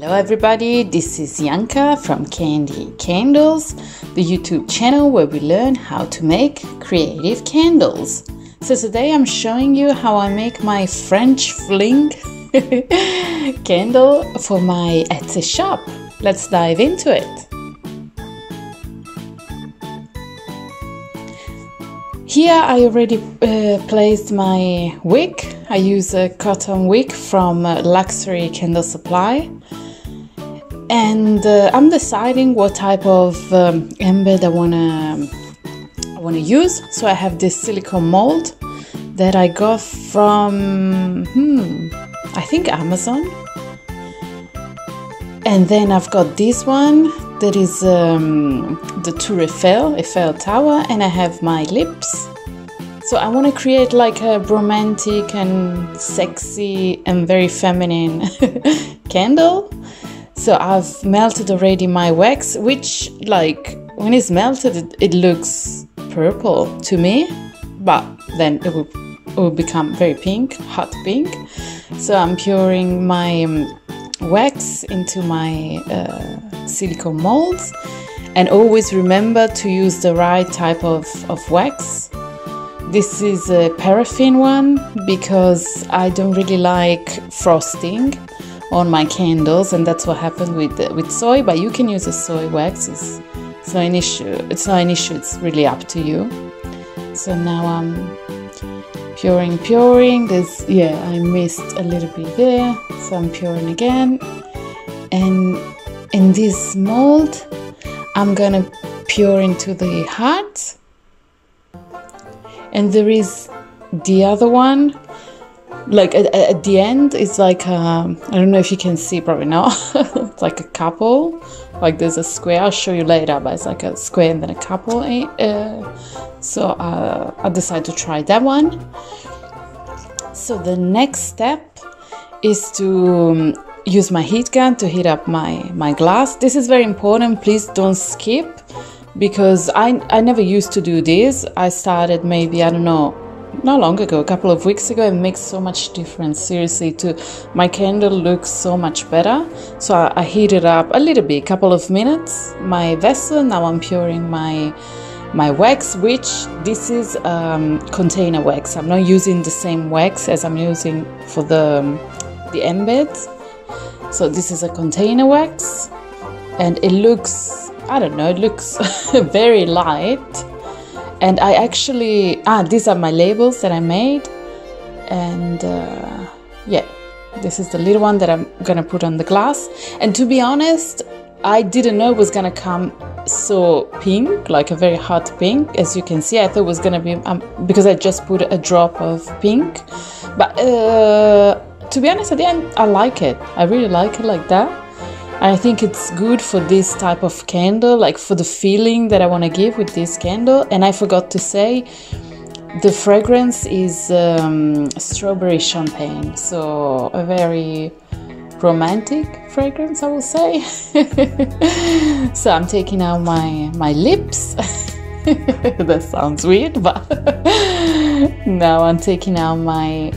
Hello everybody, this is Yanka from Candy Candles, the YouTube channel where we learn how to make creative candles. So today I'm showing you how I make my French fling candle for my Etsy shop. Let's dive into it. Here I already uh, placed my wick. I use a cotton wick from uh, Luxury Candle Supply and uh, I'm deciding what type of um, embed I wanna I wanna use. So I have this silicone mold that I got from hmm, I think Amazon, and then I've got this one that is um, the Tour Eiffel Eiffel Tower, and I have my lips. So I want to create like a romantic and sexy and very feminine candle so I've melted already my wax, which like when it's melted, it, it looks purple to me, but then it will, it will become very pink, hot pink. So I'm pouring my um, wax into my uh, silicone molds and always remember to use the right type of, of wax. This is a paraffin one because I don't really like frosting on my candles and that's what happened with with soy but you can use a soy wax. It's, it's not an issue. It's not an issue. It's really up to you. So now I'm puring puring. There's yeah I missed a little bit there so I'm puring again. And in this mold I'm gonna pour into the heart. And there is the other one like at, at, the end it's like um, I don't know if you can see probably now it's like a couple. Like there's a square. I'll show you later but it's like a square and then a couple eh, uh, so uh, I decided to try that one. So the next step is to um, use my heat gun to heat up my my glass. This is very important. Please don't skip because I, I never used to do this. I started maybe I don't know not long ago, a couple of weeks ago, it makes so much difference. Seriously, to my candle looks so much better. So I, I heat it up a little bit, couple of minutes. My vessel now I'm pouring my my wax, which this is um, container wax. I'm not using the same wax as I'm using for the the embeds. So this is a container wax, and it looks I don't know, it looks very light and I actually ah these are my labels that I made. And uh, yeah this is the little one that I'm gonna put on the glass. And to be honest I didn't know it was gonna come so pink like a very hot pink. As you can see I thought it was gonna be um, because I just put a drop of pink. But uh, to be honest at the end I like it. I really like it like that I think it's good for this type of candle, like for the feeling that I want to give with this candle. And I forgot to say, the fragrance is um, strawberry champagne, so a very romantic fragrance, I will say. so I'm taking out my my lips. that sounds weird, but now I'm taking out my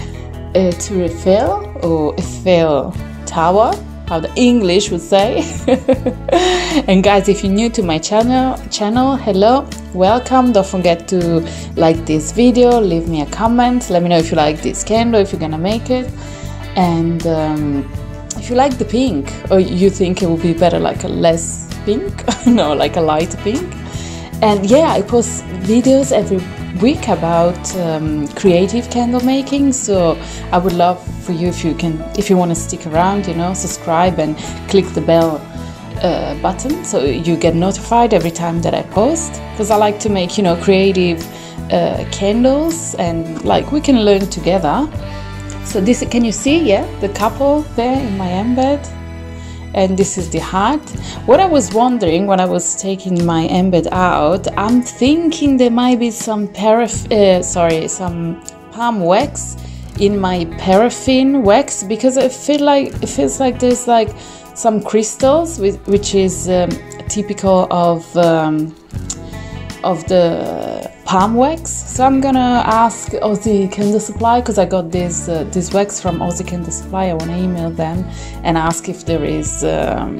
uh, Tour Eiffel or Eiffel Tower how the English would say. and guys, if you're new to my channel, channel, hello, welcome. Don't forget to like this video, leave me a comment, let me know if you like this candle, if you're gonna make it, and um, if you like the pink or you think it would be better like a less pink, no, like a light pink. And yeah, I post videos every week about um, creative candle making. So i would love for you if you can if you want to stick around you know subscribe and click the bell uh, button so you get notified every time that i post. Because i like to make you know creative uh, candles and like we can learn together. So this can you see yeah the couple there in my embed and this is the heart. What I was wondering when I was taking my embed out, I'm thinking there might be some paraffin, uh, sorry, some palm wax in my paraffin wax because I feel like it feels like there's like some crystals which is um, typical of um, of the palm wax. So I'm gonna ask Aussie Candle Supply because I got this uh, this wax from Aussie Candle Supply. I want to email them and ask if there is um,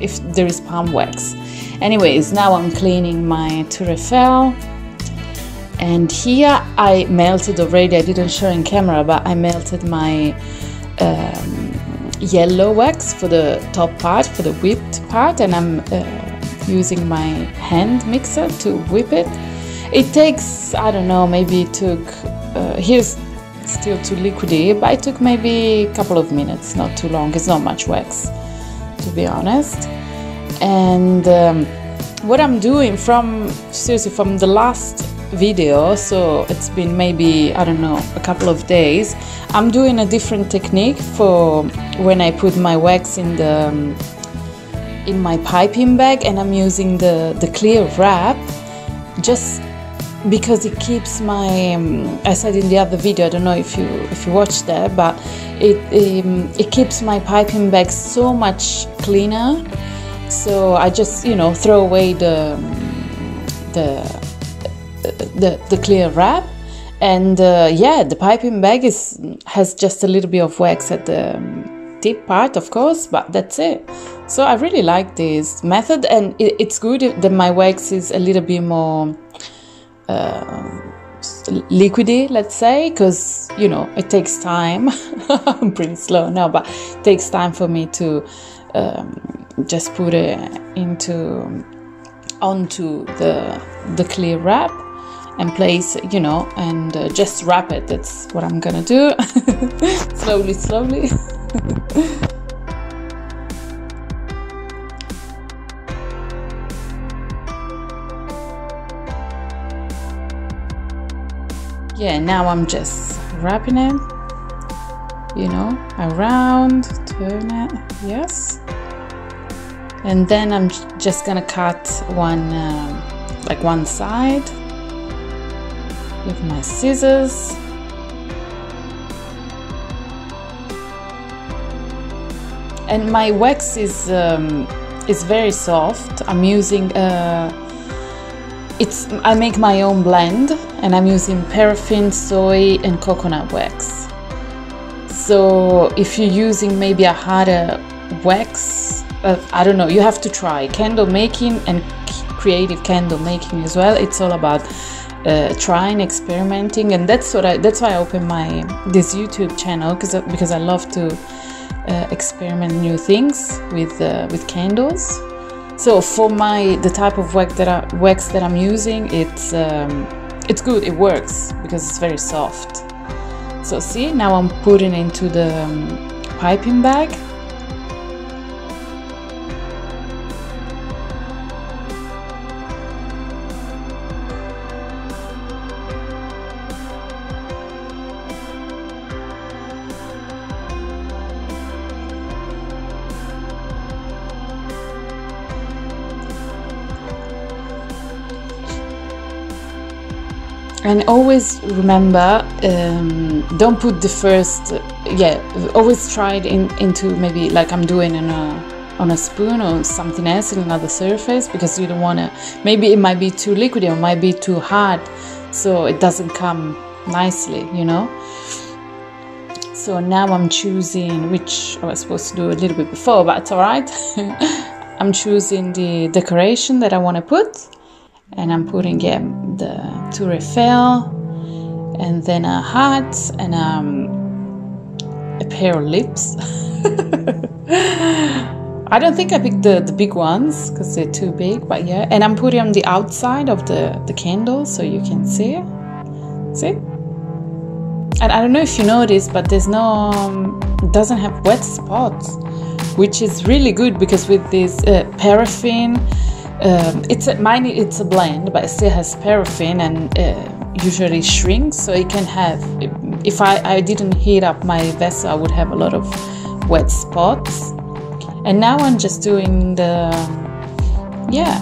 if there is palm wax. Anyways, now I'm cleaning my Tour Eiffel. And here I melted already, I didn't show in camera, but I melted my um, yellow wax for the top part, for the whipped part, and I'm uh, using my hand mixer to whip it. It takes, I don't know, maybe it took, uh, here's still too liquidy, but it took maybe a couple of minutes, not too long. It's not much wax, to be honest. And um, what I'm doing from, seriously, from the last video so it's been maybe i don't know a couple of days i'm doing a different technique for when i put my wax in the um, in my piping bag and i'm using the the clear wrap just because it keeps my um, i said in the other video i don't know if you if you watched that but it um, it keeps my piping bag so much cleaner. So i just you know throw away the the the, the clear wrap. And uh, yeah the piping bag is has just a little bit of wax at the um, tip part of course but that's it. So i really like this method and it, it's good that my wax is a little bit more liquidy let's say because you know it takes time i'm pretty slow now but it takes time for me to um, just put it into onto the the clear wrap and place, you know, and uh, just wrap it. That's what I'm gonna do. slowly, slowly. yeah, now I'm just wrapping it, you know, around, turn it, yes. And then I'm just gonna cut one, um, like one side with my scissors. And my wax is um, is very soft. I'm using uh, it's I make my own blend and I'm using paraffin, soy and coconut wax. So if you're using maybe a harder wax, uh, I don't know, you have to try candle making and creative candle making as well. It's all about uh, trying, experimenting, and that's what I. That's why I opened my this YouTube channel because because I love to uh, experiment new things with uh, with candles. So for my the type of wax that I, wax that I'm using, it's um, it's good. It works because it's very soft. So see, now I'm putting into the um, piping bag and always remember um, don't put the first yeah always try it in, into maybe like i'm doing in a on a spoon or something else in another surface because you don't want to maybe it might be too liquid or might be too hard so it doesn't come nicely you know? So now i'm choosing which i was supposed to do a little bit before but it's all right. I'm choosing the decoration that i want to put and I'm putting yeah, the Tour Eiffel and then a hat and um, a pair of lips. I don't think I picked the, the big ones because they're too big, but yeah. And I'm putting on the outside of the, the candle so you can see. See? And I don't know if you noticed, but there's no, um, doesn't have wet spots, which is really good because with this uh, paraffin, um, it's a, mine. It's a blend, but it still has paraffin and uh, usually shrinks, so it can have. If I, I didn't heat up my vessel, I would have a lot of wet spots. And now I'm just doing the yeah,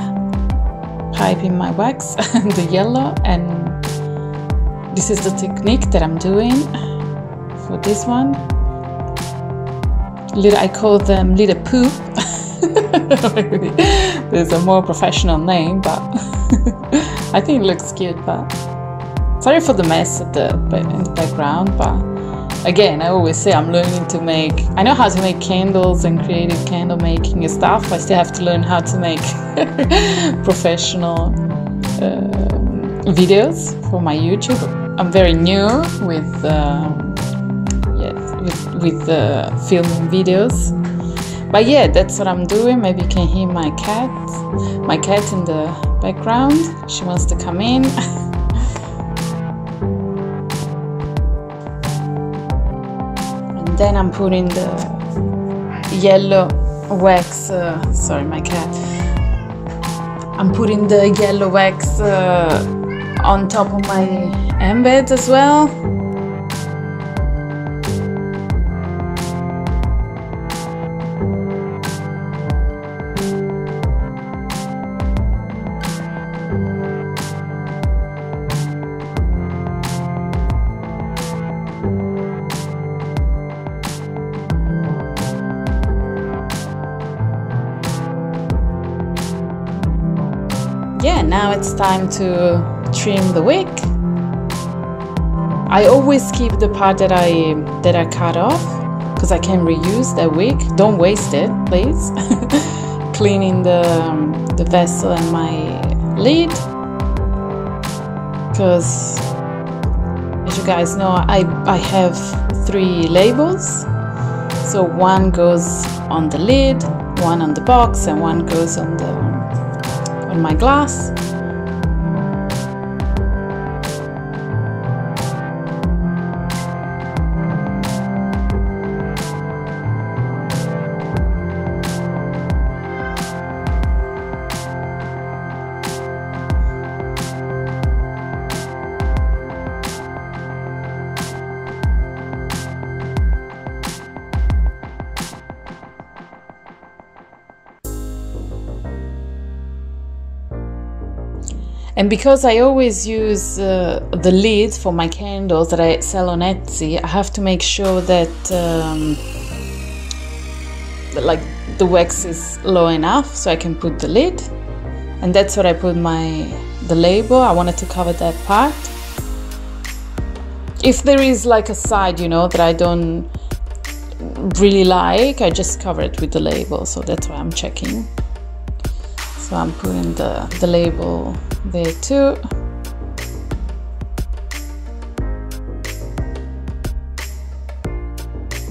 piping my wax, the yellow, and this is the technique that I'm doing for this one. Little, I call them little poop. There's a more professional name, but I think it looks cute, but sorry for the mess at the in the background, but again, I always say I'm learning to make. I know how to make candles and creative candle making and stuff. I still have to learn how to make professional uh, videos for my YouTube. I'm very new with uh, yes with with uh, filming videos. But yeah, that's what I'm doing. Maybe you can hear my cat, my cat in the background. She wants to come in. and then I'm putting the yellow wax. Uh, sorry, my cat. I'm putting the yellow wax uh, on top of my embed as well. Now it's time to trim the wick. I always keep the part that I that I cut off because I can reuse that wick. Don't waste it, please. Cleaning the the vessel and my lid because as you guys know, I I have three labels. So one goes on the lid, one on the box, and one goes on the on my glass. And because I always use uh, the lid for my candles that I sell on Etsy, I have to make sure that, um, that like the wax is low enough so I can put the lid. And that's what I put my the label. I wanted to cover that part. If there is like a side, you know, that I don't really like, I just cover it with the label. So that's why I'm checking. So I'm putting the, the label there too.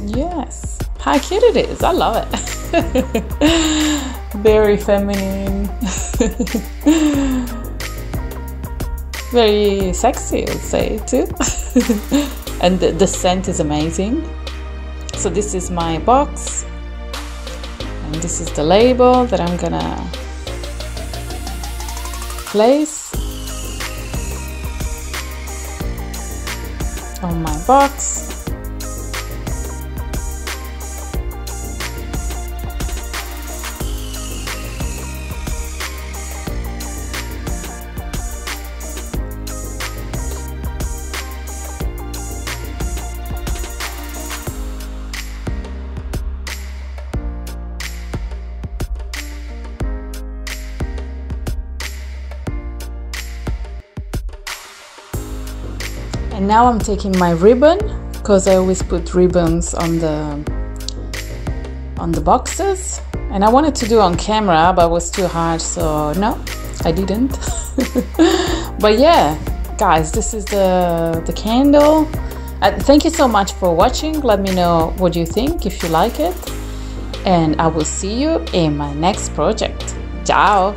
Yes, how cute it is. I love it. Very feminine. Very sexy, I would say, too. and the, the scent is amazing. So, this is my box, and this is the label that I'm gonna place on my box. Now I'm taking my ribbon because I always put ribbons on the on the boxes. And I wanted to do on camera, but it was too hard, so no, I didn't. but yeah, guys, this is the the candle. Uh, thank you so much for watching. Let me know what you think if you like it. And I will see you in my next project. Ciao!